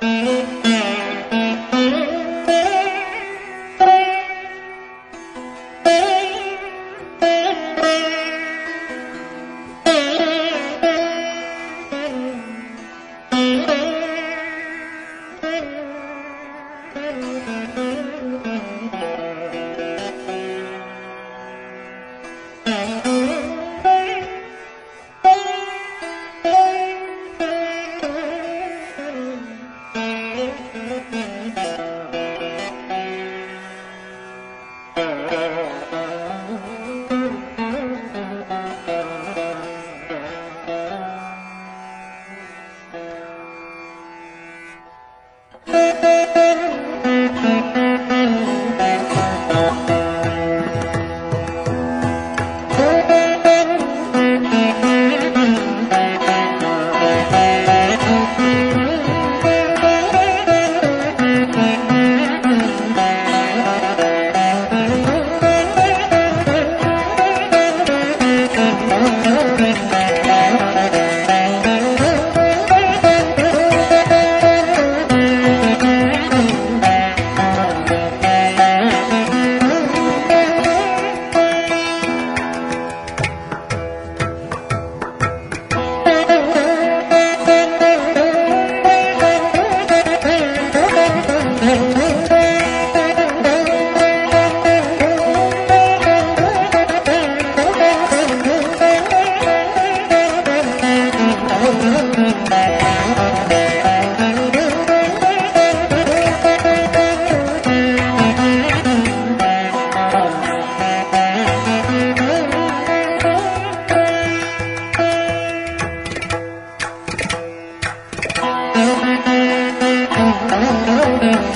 Mm-hmm. Thank you.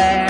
there.